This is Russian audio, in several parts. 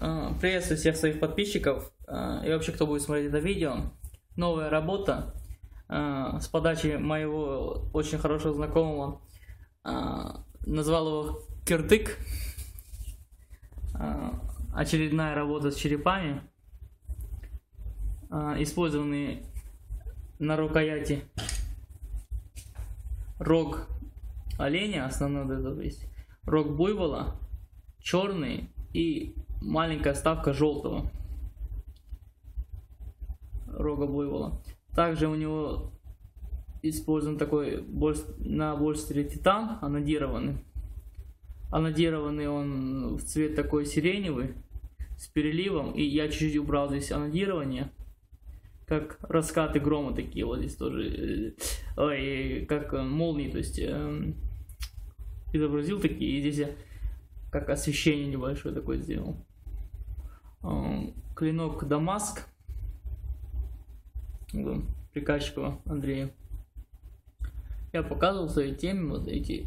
Э, Приветствую всех своих подписчиков э, и вообще, кто будет смотреть это видео. Новая работа э, с подачи моего очень хорошего знакомого. Назвал его Киртык. Очередная работа с черепами. Использованные на рукояти рог оленя, основной вот это есть, рог буйвола, черный и маленькая ставка желтого рога буйвола. Также у него использован такой на большере титан анодированный. Анодированный он в цвет такой сиреневый с переливом. И я чуть-чуть убрал здесь анодирование. Как раскаты грома такие вот здесь тоже. э, Ой, как молнии, то есть эм, изобразил такие. И здесь я как освещение небольшое такое сделал. Эм, Клинок Дамаск. Приказчикова Андрея. Я показывал в своей теме вот эти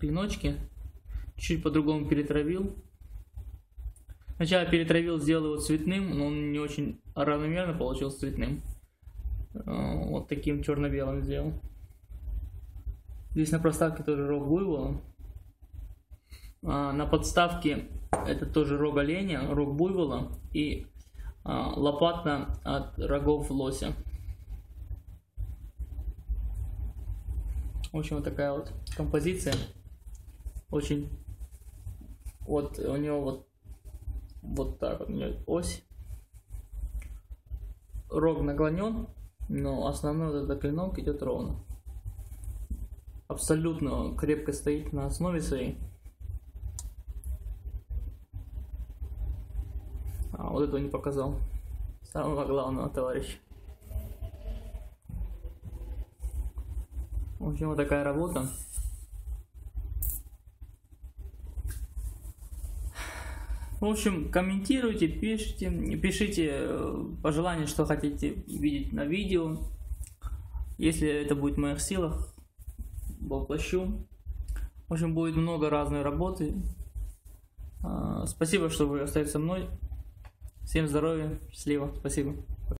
клиночки. Чуть по-другому перетравил. Сначала перетравил, сделал его цветным, но он не очень равномерно получился цветным. Э, Вот таким черно-белым сделал. Здесь на проставке тоже рог буйвола. А, на подставке это тоже рог оленя, рог буйвола и а, лопатна от рогов лося. В общем, вот такая вот композиция. Очень... Вот у него вот вот так вот у него ось. Рог наклонен, но основной вот этот клинок идет ровно. Абсолютно крепко стоит на основе своей. А, вот этого не показал. Самого главного товарища. В общем, вот такая работа. В общем, комментируйте, пишите, пишите э, пожелания, что хотите видеть на видео. Если это будет в моих силах, воплощу. В общем, будет много разной работы. А, Спасибо, что вы остаетесь со мной. Всем здоровья, счастливо, спасибо.